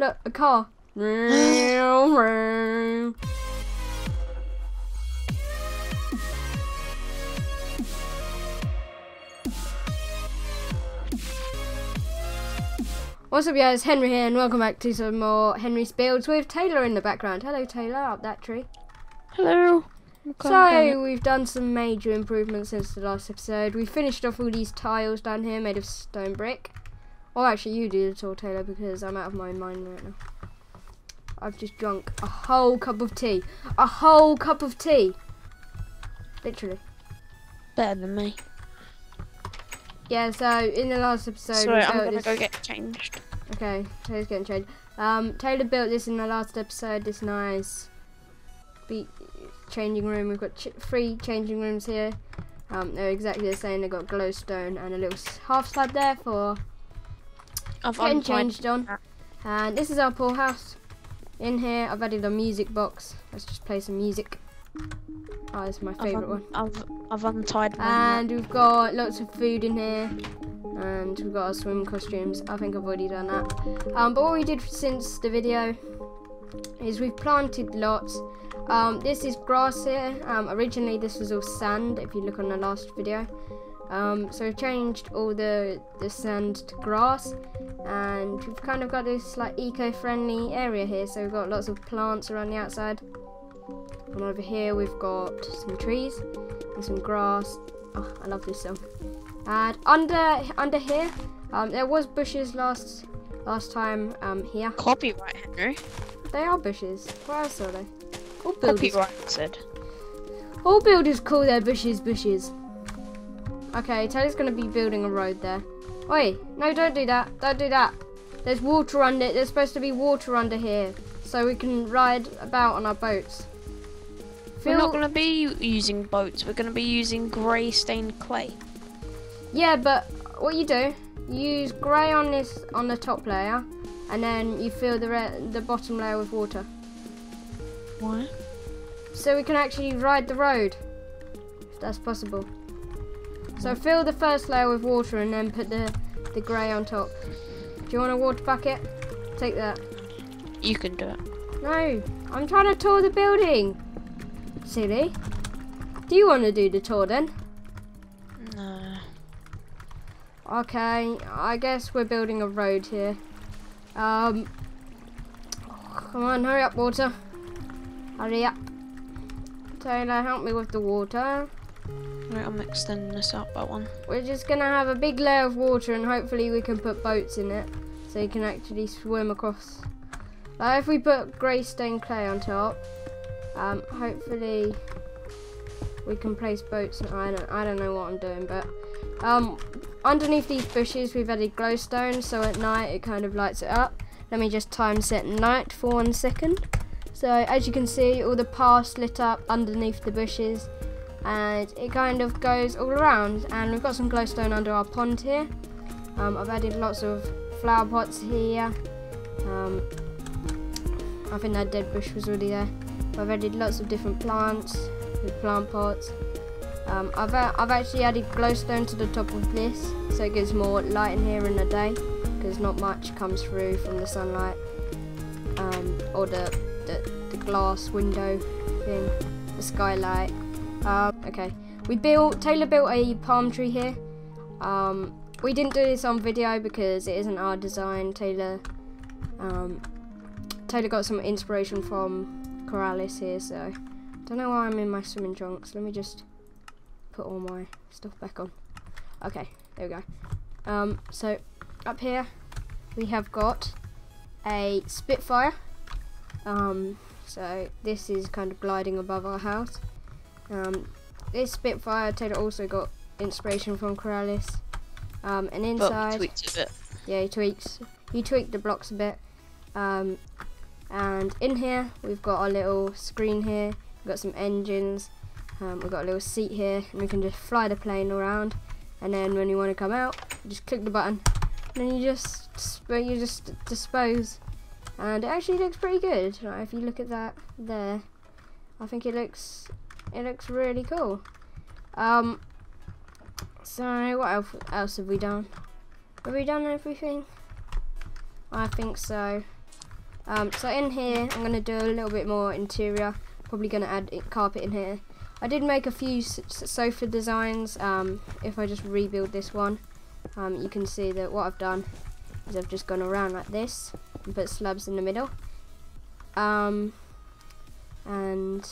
Look, a car. What's up guys, Henry here and welcome back to some more Henry's Builds with Taylor in the background. Hello Taylor, up that tree. Hello. So, we've done some major improvements since the last episode. We finished off all these tiles down here made of stone brick. Well, actually you do the tour Taylor because I'm out of my mind right now. I've just drunk a whole cup of tea. A whole cup of tea. Literally. Better than me. Yeah, so in the last episode, Sorry, I'm gonna this... go get changed. Okay, Taylor's getting changed. Um, Taylor built this in the last episode. This nice beat changing room. We've got ch three changing rooms here. Um, they're exactly the same. They've got glowstone and a little half slab there for I've getting changed on. And this is our pool house. In here, I've added a music box. Let's just play some music. Oh, this is my favourite one. I've, I've untied. And we've got lots of food in here. And we've got our swim costumes. I think I've already done that. Um, but what we did since the video is we've planted lots. Um, this is grass here. Um, originally this was all sand if you look on the last video. Um, so we've changed all the, the sand to grass and we've kind of got this like eco-friendly area here so we've got lots of plants around the outside and over here we've got some trees and some grass. Oh, I love this song. And under under here, um, there was bushes last last time um, here. Copyright, Henry. They are bushes. Where else are they? All builders, Copyright said. all builders call their bushes bushes. Okay, Teddy's gonna be building a road there. Wait, no, don't do that. Don't do that. There's water under. There's supposed to be water under here, so we can ride about on our boats. We're not gonna be using boats. We're gonna be using grey stained clay. Yeah, but what you do, you use grey on this on the top layer, and then you fill the re- the bottom layer with water, Why? so we can actually ride the road, if that's possible. So fill the first layer with water, and then put the the grey on top. Do you want a water bucket? Take that. You can do it. No, I'm trying to tour the building. Silly. Do you want to do the tour then? No. Okay, I guess we're building a road here. Um, come on, hurry up, water. Hurry up. Taylor, help me with the water. Right, I'm extending this out by one. We're just gonna have a big layer of water and hopefully we can put boats in it so you can actually swim across. Like if we put grey stained clay on top, um, hopefully we can place boats. I don't, I don't know what I'm doing, but um, underneath these bushes we've added glowstone so at night it kind of lights it up. Let me just time set night for one second. So as you can see, all the paths lit up underneath the bushes and it kind of goes all around. And we've got some glowstone under our pond here. Um, I've added lots of flower pots here. Um, I think that dead bush was already there. I've added lots of different plants with plant pots. Um, I've, a- I've actually added glowstone to the top of this so it gives more light in here in the day because not much comes through from the sunlight. Um, or the, the, the glass window thing the skylight um, okay, we built. Taylor built a palm tree here. Um, we didn't do this on video because it isn't our design. Taylor, um, Taylor got some inspiration from Keralis here, so don't know why I'm in my swimming trunks. Let me just put all my stuff back on. Okay, there we go. Um, so up here we have got a Spitfire. Um, so this is kind of gliding above our house. Um, this Spitfire Taylor also got inspiration from Keralis. Um, and inside, a bit. yeah, he tweaks. He tweaked the blocks a bit. Um, and in here, we've got our little screen here. We've got some engines. Um, we've got a little seat here, and we can just fly the plane around. And then when you want to come out, you just click the button, and then you just you just dispose. And it actually looks pretty good. Right, if you look at that there, I think it looks it looks really cool. Um, so what else, else have we done? Have we done everything? I think so. Um, so in here, I'm going to do a little bit more interior. Probably going to add carpet in here. I did make a few sofa designs. Um, if I just rebuild this one, um, you can see that what I've done is I've just gone around like this and put slabs in the middle. Um, and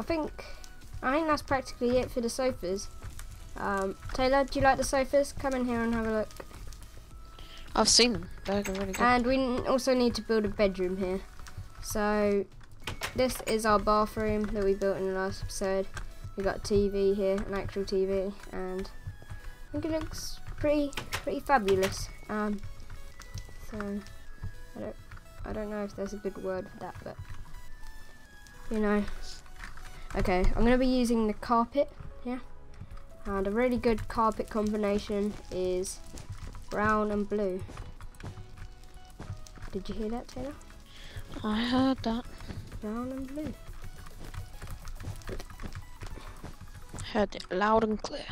I think I think that's practically it for the sofas. Um, Taylor, do you like the sofas? Come in here and have a look. I've seen them. They're really good. And we also need to build a bedroom here. So this is our bathroom that we built in the last episode. We got a TV here, an actual TV, and I think it looks pretty pretty fabulous. Um, so I don't I don't know if there's a good word for that, but you know. Okay, I'm gonna be using the carpet here, and a really good carpet combination is brown and blue. Did you hear that, Taylor? I heard that brown and blue. Heard it loud and clear.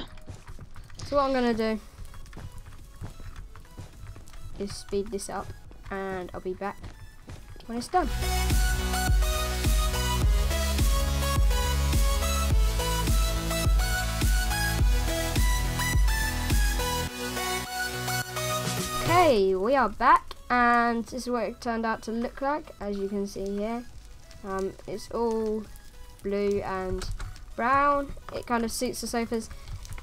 So what I'm gonna do is speed this up and I'll be back when it's done. Okay, we are back and this is what it turned out to look like as you can see here. Um, it's all blue and brown. It kind of suits the sofas.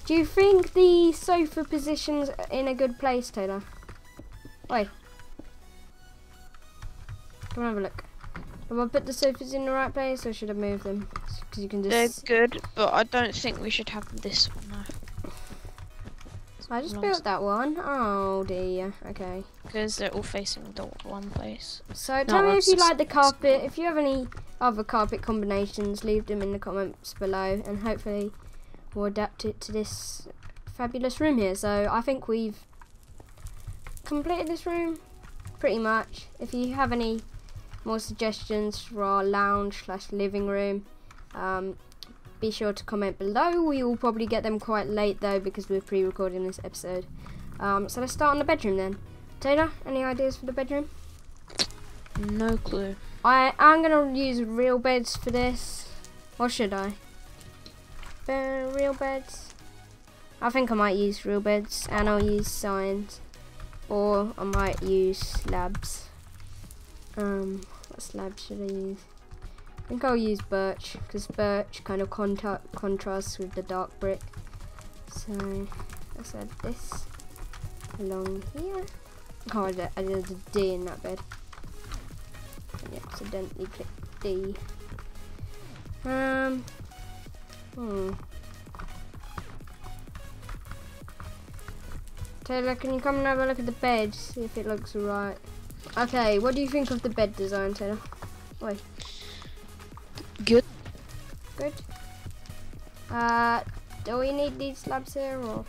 Do you think the sofa position's in a good place, Taylor? Wait. Come and have a look. Have I put the sofas in the right place or should I move them? Because you can just... They're good, but I don't think we should have this. I just built that one. Oh dear. Okay. Because they're all facing the one place. So tell no, me if you like the carpet. If you have any other carpet combinations, leave them in the comments below, and hopefully we'll adapt it to this fabulous room here. So I think we've completed this room pretty much. If you have any more suggestions for our lounge slash living room, um, be sure to comment below. We will probably get them quite late though because we're pre-recording this episode. Um, so let's start on the bedroom then. Taylor, any ideas for the bedroom? No clue. I am gonna use real beds for this. Or should I? Uh, real beds. I think I might use real beds and I'll use signs. Or I might use slabs. Um, what slabs should I use? I think I'll use birch because birch kind of contrasts with the dark brick. So let's add this along here. Oh, I did, I did a D in that bed. I accidentally clicked D. Um. Hmm. Taylor, can you come and have a look at the bed, see if it looks right? Okay, what do you think of the bed design, Taylor? Wait. Good. Uh, do we need these slabs here or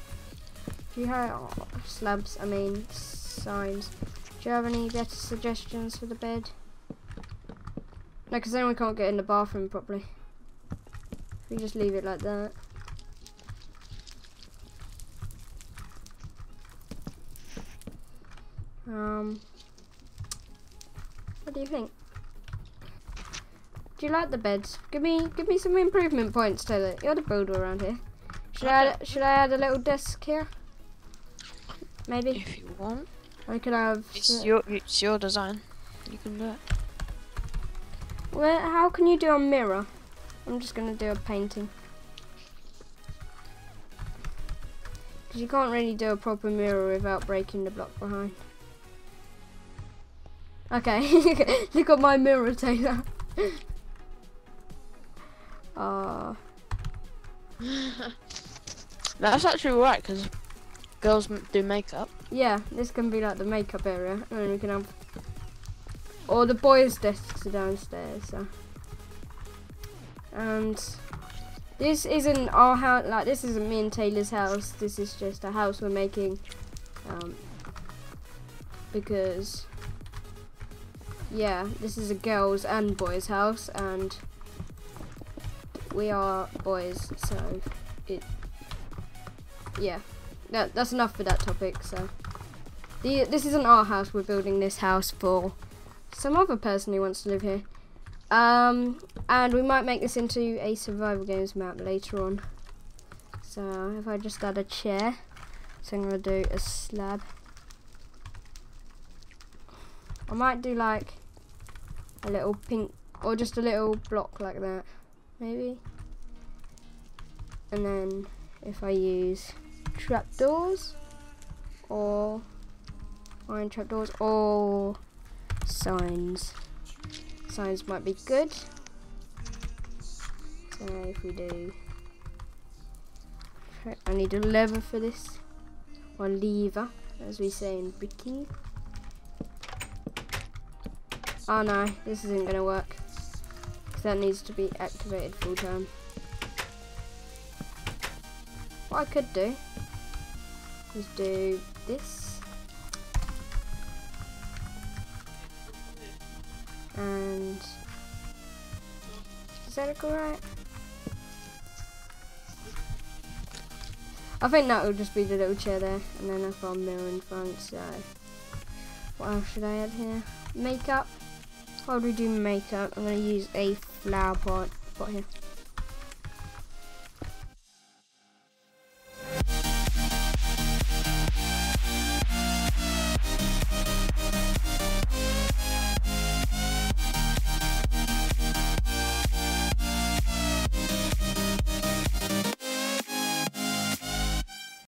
do you have oh, slabs? I mean signs. Do you have any better suggestions for the bed? No, because then we can't get in the bathroom properly. We just leave it like that. Um, what do you think? Do you like the beds? Give me give me some improvement points, Taylor. You're the builder around here. Should I add, should I add a little desk here? Maybe. If you want. I could have. It's your it's your design. You can do it. Well, how can you do a mirror? I'm just gonna do a painting. Because you can't really do a proper mirror without breaking the block behind. Okay, look at my mirror, Taylor. Uh, That's actually right because girls do makeup. Yeah, this can be like the makeup area, and we can have, or the boys' desks are downstairs. So, and this isn't our house. Like this isn't me and Taylor's house. This is just a house we're making, um, because yeah, this is a girls and boys' house, and we are boys, so it, yeah, that, that's enough for that topic. So, the, this isn't our house. We're building this house for some other person who wants to live here. Um, and we might make this into a survival games map later on. So if I just add a chair, so I'm gonna do a slab. I might do like a little pink or just a little block like that, maybe. And then if I use trapdoors or iron trapdoors or signs. Signs might be good. So if we do I need a lever for this. Or lever, as we say in bricking. Oh no, this isn't gonna work. That needs to be activated full time. What I could do is do this. And is that look alright? I think that will just be the little chair there, and then I've got a mirror in front, so... What else should I add here? Makeup. Do we do makeup? I'm going to use a flower pot, pot here.